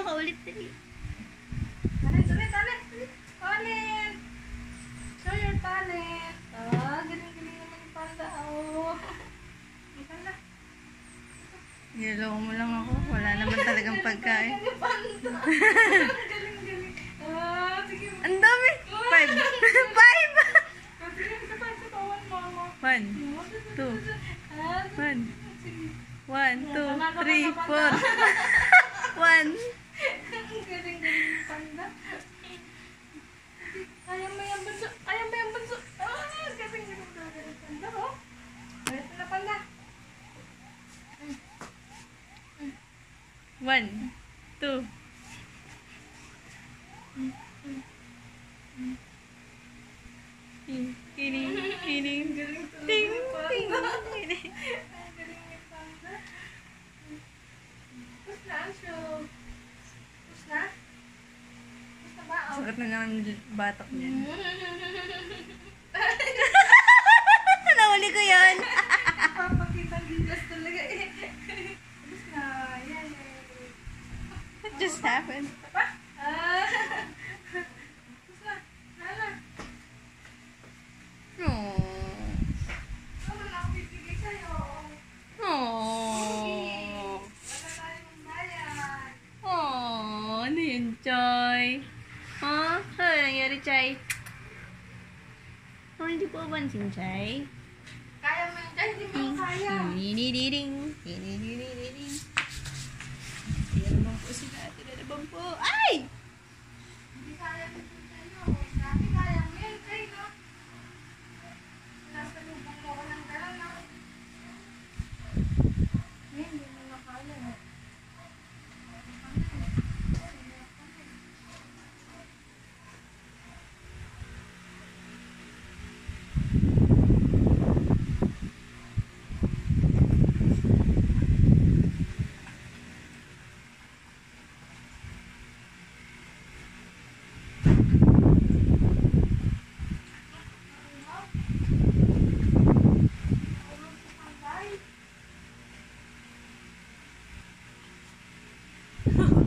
sayo ka ulit. Dali. Ulit, ulit, ulit. Ulit. Show your talent. Ah, galing-galing naman yung panda. Oh. Yung panda. Niloko mo lang ako. Wala naman talagang pagkain. Galing-galing. Ah, sige. Ang dami! Five! Five! One two, Ah, one, one, two, three, four. One. Galing-galing yung panda. Kaya mo yung bunso. Kaya mo yung bunso. Ah, galing-galing yung panda, oh. Ulit na panda. One, two. Ting, Galing talaga ting, yung panda. ting, tining. Ang galing yung panda. Tapos na, Ansho. Tapos na? Tapos na ba? Sakit na nga ng batok niya. Nawali ko yan. Papakita ang gigas talaga eh. Tapos na. Yan, yan. What just happened? Ah. Tapos na. Hala. Aww. Aww. Aww. Ano yun, Choy? Nangyari, Choy? Oh, hindi po pansin, Choy. Kaya mo yun. Ay, hindi mo kaya. Ding-ding-ding-ding. Ding-ding-ding-ding-ding. Tinanong po sila. Tinanong po. Ay! Hindi kaya mo Huh.